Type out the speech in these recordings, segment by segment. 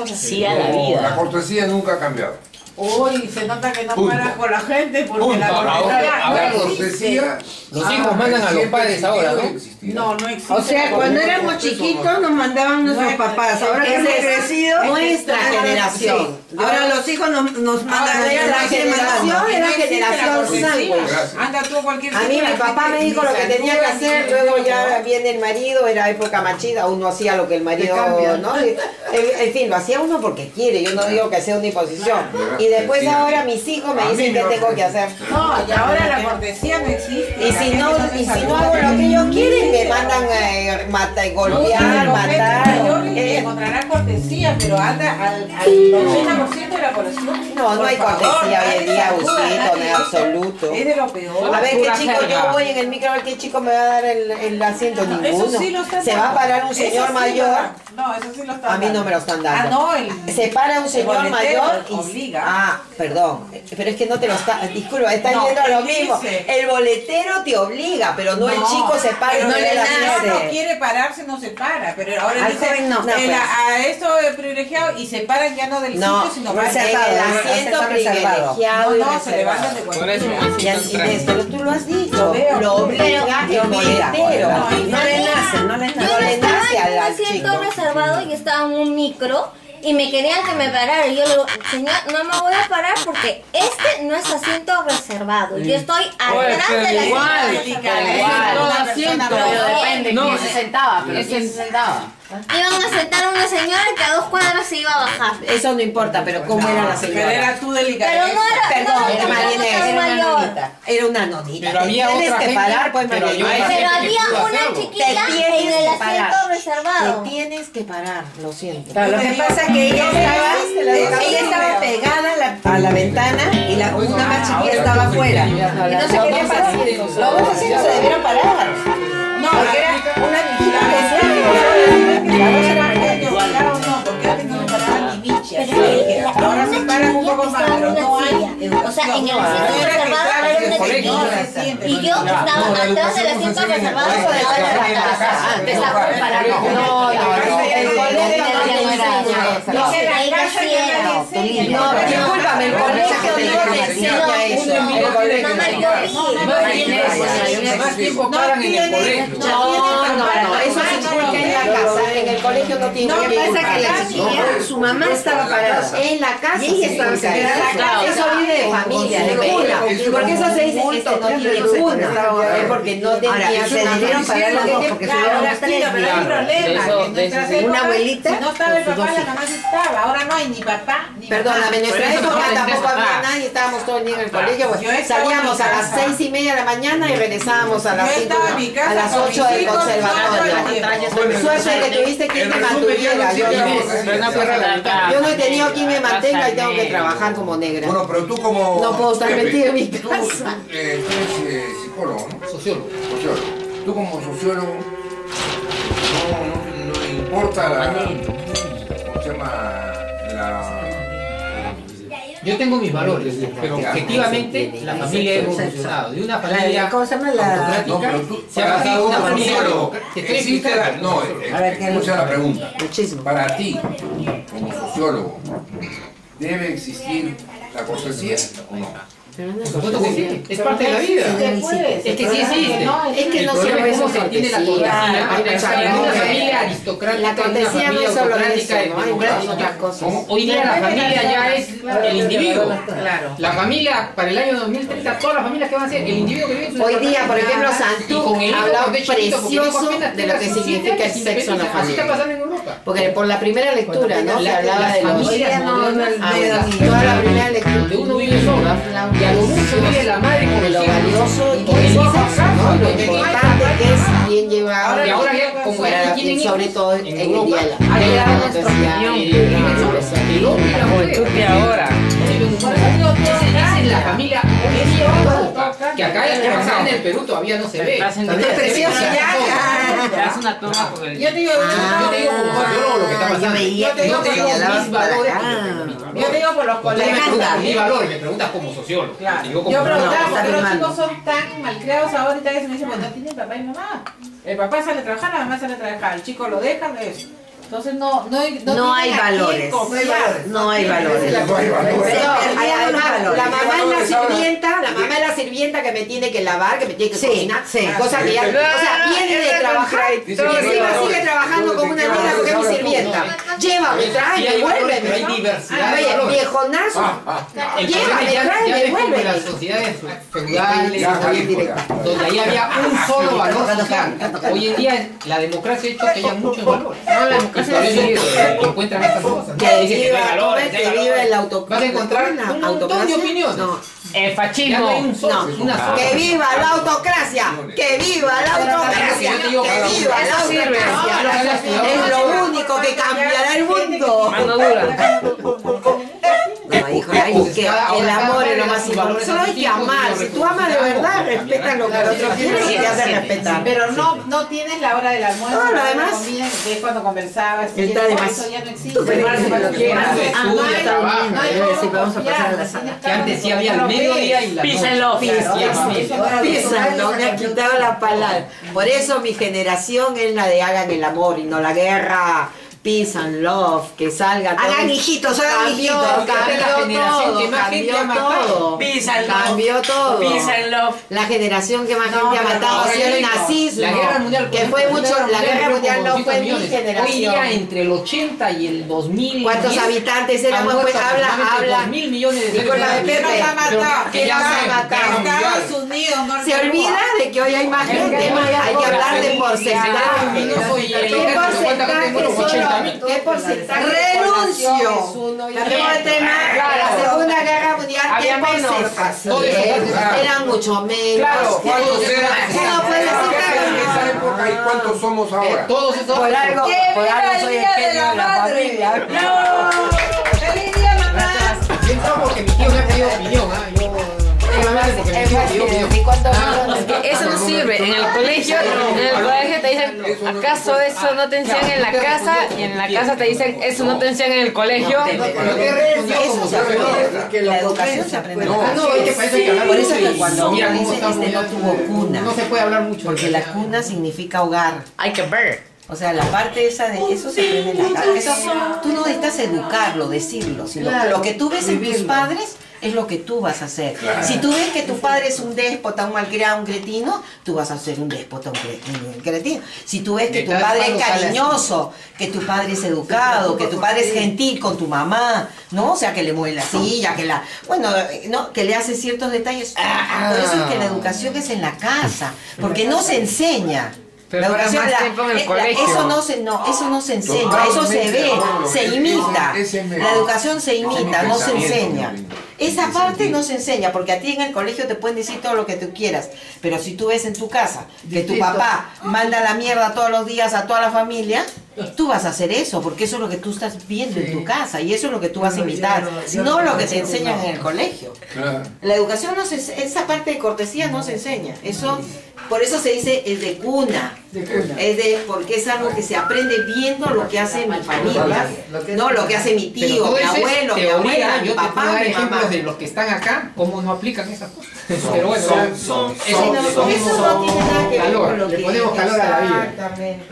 cortesía a la vida. La cortesía nunca ha cambiado. Uy, se nota que no Punto. paras con la gente porque Punto. la Ahora- ahora no La cortesía Los hijos mandan a los padres ahora, ¿no? No, no existe. O sea, cuando éramos chiquitos nos mandaban nuestros papás. Ahora que hemos crecido, Nuestra generación. ahora los hijos nos, nos mandan Ahora a ya nuestra la generación. era la generación. Gracias. Anda tú a cualquier A mí mi la papá me dijo lo que tenía que hacer, luego ya viene el marido, era época machida, uno hacía lo que el marido, ¿no? En, en fin, lo hacía uno porque quiere, yo no digo que sea una imposición. Y después ahora mis hijos me dicen qué no. tengo que hacer. No, y ahora la cortesía no existe. Y si no, y si no hago lo que ellos quieren, me mandan a mata, No, golpear, matar. mayores eh, encontrarán cortesía, pero anda al, al 80% de la. No, no hay cortesía hoy en día, Agustito, en absoluto. Es de lo peor. A ver qué chico, yo voy en el micro a ver qué chico me va a dar el, el asiento, No, ninguno. eso sí lo están Se va a parar un señor sí mayor. No, eso sí lo están A mí no me lo están Ah, dando. no, el... Se para un señor mayor y obliga. Ah, perdón. Pero es que no te lo está. Disculpa, está No, yendo a lo mismo. dice. El boletero te obliga, pero no, el chico se para y no el le da no quiere pararse, no se para. Pero ahora Al dice no. No, pues. a esto privilegiado y se paran ya no del No, sitio, sino no para en el reservado, asiento está reservado. privilegiado No, y no, se levantan de reservado. Ya, siento Inés, pero tú lo has dicho. Lo veo. Lo obliga Pero- el boletero. No, y No le nace, no le No nace. le estaba nace al asiento reservado y estaba en un micro y me querían que me parara. Y yo le digo, señor, no me voy a parar porque este no es asiento reservado. Yo estoy atrás pero del igual, asiento reservado. igual. Todo asiento. Pero depende No, quién se sentaba, pero quién se sentaba. Iban a sentar a una señora que a dos cuadras se iba a bajar. Eso no importa, pero ¿cómo era la Pero señora? era tu Pero delicadeza. no era, Perdón, no, era María era una mayor. nonita. Era una nonita. Pero Te había tienes otra que gente, parar, pues pero María. Pero que había una chiquita en tienes el que asiento parar. reservado. Te tienes que parar, lo siento. Claro, lo que pasa es que ella estaba, ella estaba pegada a la, a la ventana y la una más chiquita estaba afuera. Y no se quería parar. Los dos asientos se debieron parar. O sea, en el asiento reservado no se siente, Y yo estaba atrás del asiento se enseña en el reservado sobre se la casa. Empezaba a preparar. No, no, no. No te discúlpame, el colegio no te enseña eso. Mamá, no. yo vi. Más tiempo paran en el colegio. No, no, no, eso se inculca en la casa. Colegio no tiene Lo que que pasa que la chiquilla, su mamá estaba parada. En la casa Y ella se estaba sentada. eso. Viene de familia, de cuna. Porque eso se dice, este no tiene cuna. Porque no Ahora, tenía se debieron parar los dos porque un días. problema. Que Una abuelita no estaba el papá, la mamá estaba. Ahora no hay ni papá ni Perdóname, en nuestra época no tampoco había nadie, estábamos todo el día en el colegio, salíamos a las seis y media de la mañana y regresábamos a las Yo cinco, estaba en mi casa a las con ocho mis del hijos, conservatorio. Suerte que tuviste quien mantuviera. Yo, no. Yo he tenido quien me mantenga y tengo que trabajar como negra. Bueno, pero tú como... No puedo estar metida en mi tú- casa. Tú, eh, tú eres eh, psicólogo, ¿no? Sociólogo. Sociólogo. Tú como sociólogo, no, no, no importa la... ¿Cómo se llama? Yo tengo mis valores, pero objetivamente la familia ha evolucionado. De una familia autocrática No, pero tú, se ha pasado una familia estoy existe la... No, eh, A ver, ¿qué es lo escucha que- la pregunta. Muchísimo. Para ti, como sociólogo, ¿debe existir la cortesía o no? Sí, es parte de la vida. Es que sí existe. Es que no solo es cómo se entiende la cortesía. una familia aristocrática, La cortesía no es solo democrática, otras cosas. como Hoy día la familia ya es el individuo. La familia, para el año 2030, todas las familias que van a ser el individuo que vive Hoy día, por ejemplo, Santú ha hablado precioso de lo que significa el sexo en la familia. Porque por la primera lectura, ¿no? Se La- hablaba de los... Ah, toda la primera lectura. donde uno vive sola, y a lo mucho vive la madre con lo valioso Y importante que es bien llevado. Y ahora ya, como sobre todo en el Europa, día de la- la juventud de ahora. La familia que acá en acá en el Perú todavía no se ve. Estás en- precioso, ya, das una toma el... Yo te digo, Yo te digo como sociólogo lo que está Ah, yo pasando. Yo te digo no te digo señalabas mis valores. yo te digo por los colegas. preguntas mis valores, me preguntas como sociólogo. Yo preguntaba por qué los chicos son tan malcriados ahorita que se me dice, pues no tienen papá y mamá. El papá sale a trabajar, la mamá sale a trabajar, el chico lo deja, de eso. Entonces no, no, hay- no, No hay valores. No hay valores. No hay valores. Valores. la mamá es la sirvienta, la mamá es la sirvienta que me tiene que lavar, que me tiene que Sí, cocinar, sí. cosa que ya, o sea, viene de trabajar y encima sigue trabajando como una niña porque es mi sirvienta. Llévame, valores, devuélveme. Oye, viejonazo. Ah, ah. Llévame, como devuélveme. las sociedades feudales, donde- ahí había un solo valor social. Hoy en día la democracia ha hecho que haya muchos valores. No, la Y democracia por es eso encuentran estas cosas. Que viva, el auto. Vas a encontrar montón de autocracia. opiniones. No. El no fascismo. hay un solo, No. Que viva la autocracia, que viva la autocracia, que viva la autocracia. Es lo único que cambiará el mundo. Mano dura. No, Entonces, que- el amor es lo más importante. Solo hay que amar. Si tú amas de verdad, respetas lo que el otro quiere y te hace respetar. Pero no, no tienes la hora del almuerzo, Todo lo demás. que es cuando conversabas. y Está eso, de más. Eso ya no existe. Tú lo que Estudia, no trabaja. no cómo decir, vamos a pasar a la sala. Que antes sí había el no mediodía y la Písenlo. noche. No me ha quitado la palabra. Por eso mi generación es la de hagan el amor y no la guerra. Peace and love, que salga todo. Hagan hijitos, hagan Cambió, hijitos. Cambió generación todo, que más cambió todo. Peace and love. Cambió todo. Peace and love. La generación que más No, gente ha matado ha sido el nazismo. La guerra mundial, que fue mucho, la guerra mundial no fue mi Hoy día generación. entre el 80 y el 2000. ¿Cuántos habitantes éramos? Pues habla, habla. mil millones de con la de nos ha matado? Estados Unidos, Se olvida de que hoy hay más gente, hay que hablar de porcentaje. Yo soy el ¿Qué ejército, ¿cuánta gente muere? porcentaje 80 mil. solo? ¿Qué porcentaje de Renuncio. de tema. La Segunda Guerra Mundial, ¿qué porcentaje? Eran mucho menos. Claro, ¿cuántos eran? No y cuántos somos ahora. Todos esos. Por algo, por algo soy el genio de la familia. ¡Feliz día, mamá! Yo porque mi tío me ha pedido opinión, ¿ah? Yo. No, eso no sirve. En el colegio, en el colegio dicen, ¿acaso eso no te enseñan en la casa? Y en la casa te dicen, eso no te enseñan en el colegio. Eso se aprende. La educación se aprende. No, Ah, no, es que parece que hablar Por eso que cuando mira uno dice, este no tuvo cuna. No se puede hablar mucho. Porque la cuna significa hogar. Hay que ver. O sea, la parte esa de eso se aprende en la casa. Eso, tú no necesitas educarlo, decirlo, sino lo que tú ves en tus padres es lo que tú vas a hacer. Claro. Si tú ves que tu padre es un déspota, un malcriado, un cretino, tú vas a ser un déspota, un cre- un cretino. Si tú ves que tu padre es cariñoso, que tu padre es educado, que tu padre es gentil con tu mamá, ¿no? O sea, que le mueve la silla, que la... Bueno, ¿no? Que le hace ciertos detalles. Ah. Por eso es que la educación es en la casa, porque no se enseña. Pero La educación, más la- tiempo en el la- colegio. Eso no se, no, eso no se enseña, eso se ve, se imita. La educación se imita, no se enseña. Esa parte no se enseña, porque a ti en el colegio te pueden decir todo lo que tú quieras, pero si tú ves en tu casa que tu papá manda la mierda todos los días a toda la familia, tú vas a hacer eso, porque eso es lo que tú estás viendo en tu casa y eso es lo que tú vas a imitar, no lo que te enseñan en el colegio. Claro. La educación no se, esa parte de cortesía no se enseña. Eso, por eso se dice es de cuna. Es de, porque es algo que se aprende viendo lo que hace mi familia, no lo que hace mi tío, mi abuelo, mi abuela, mi papá, mi mamá. ejemplos de los que están acá, cómo no aplican esas cosas. Pero bueno, son, son, eso, son, eso son, mismo Eso no tiene nada que ver con lo le que ponemos calor a la vida. Exactamente.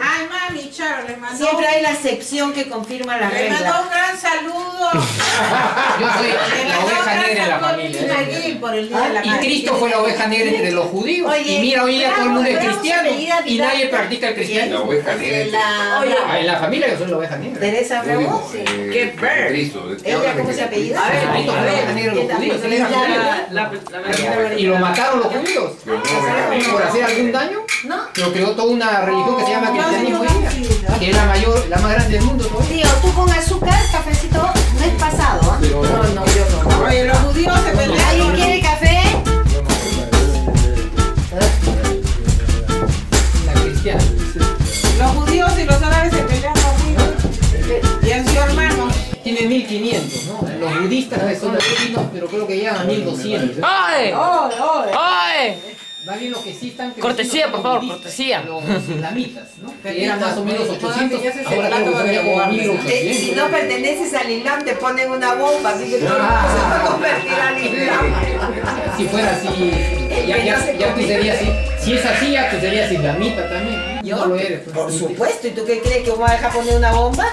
Charo, les Siempre hay la excepción que confirma la les mandó regla. un gran saludo. Yo soy la oveja negra la familia. ¿eh? por el día de la Y. Cristo fue la oveja negra entre los judíos. Oye, y mira, hoy día todo el mundo es cristiano. Y nadie practica el La oveja negra. Oye, Ah, En la familia yo soy la oveja negra. Teresa Yo digo, Bravo, eh, Qué ver. Cristo. ¿qué ¿Ella cómo se apellida? A ver, Cristo fue la oveja negra de los judíos. Y lo mataron los judíos. Por hacer algún daño. ¿No? Pero creó toda una religión que se llama No, cristianismo no, Que es la mayor, la más grande del mundo. Tío, tú con azúcar, cafecito, no es pasado, ¿ah? Pero No, no, yo no. Oye, los judíos se ¿Alguien pelearon. quiere café? la cristiana. Los judíos y los árabes se pelearon horrible. Y han sido hermanos. Tienen 1500, ¿no? Los budistas que son latinos, pero creo que llegan a 1200. ¡Ay! ¡Oh, oh! ¡Ay! Va bien lo que sí están Cortesía, por favor, cortesía. Los islamitas, ¿no? Que eran más o menos pues, 800, ya se ahora separó creo que de sería como Boab, 1800. Eh, si no perteneces al Islam, te ponen una bomba, así que todo el mundo se va a convertir al Islam. Si fuera así, ya, ya, ya tú serías así. Si es así, ya tú serías islamita también. Yo, No lo eres. pues. por supuesto, ¿y tú qué crees que vamos a dejar poner una bomba?